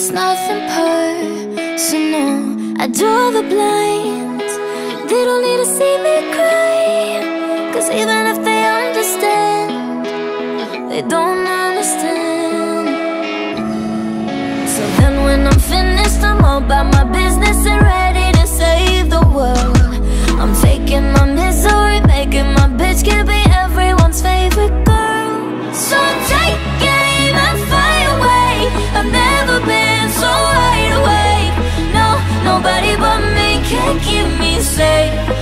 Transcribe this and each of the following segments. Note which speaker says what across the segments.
Speaker 1: It's nothing personal. I draw the blinds. They don't need to see me cry. Cause even if they understand, they don't understand. Keep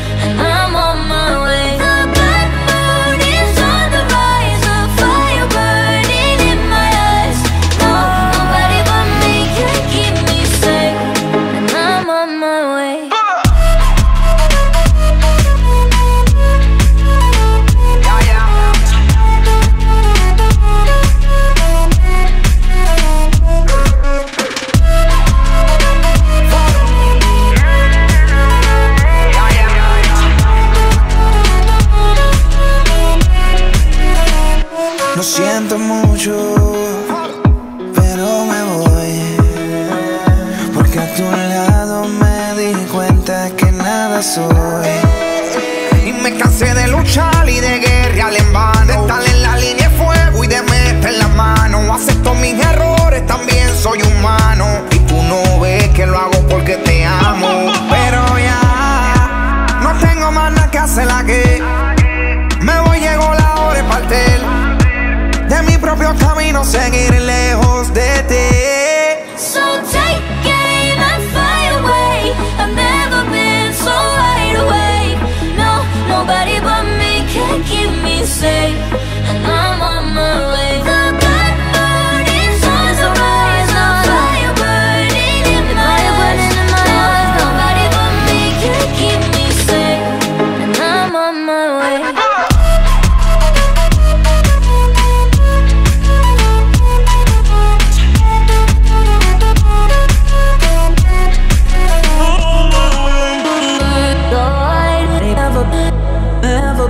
Speaker 2: Lo siento mucho, pero me voy. Porque a tu lado me di cuenta que nada soy. Y me cansé de luchar y de guerrear en vano. De estar en la línea de fuego y de meter la mano. Acepto mis errores, también soy humano. Y tú no ves que lo hago porque te amo. Pero ya no tengo más nada que hacer aquí. Me propio camino, seguir lejos de ti.
Speaker 1: So take aim and fly away. I've never been so wide awake. No, nobody but me can keep me safe, and I'm on my way. The bad mood is on the rise, a fire burning in my eyes. Nobody but me can keep me safe, and I'm on my way.